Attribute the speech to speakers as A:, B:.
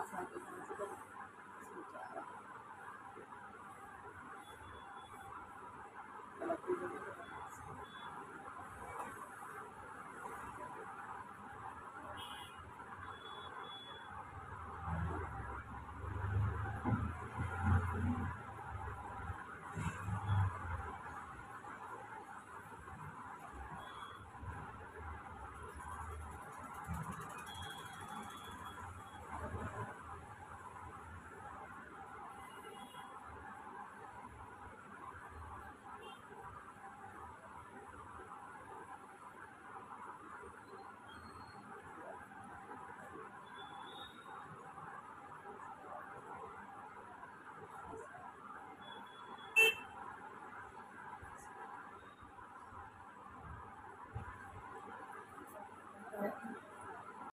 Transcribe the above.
A: আপনাকে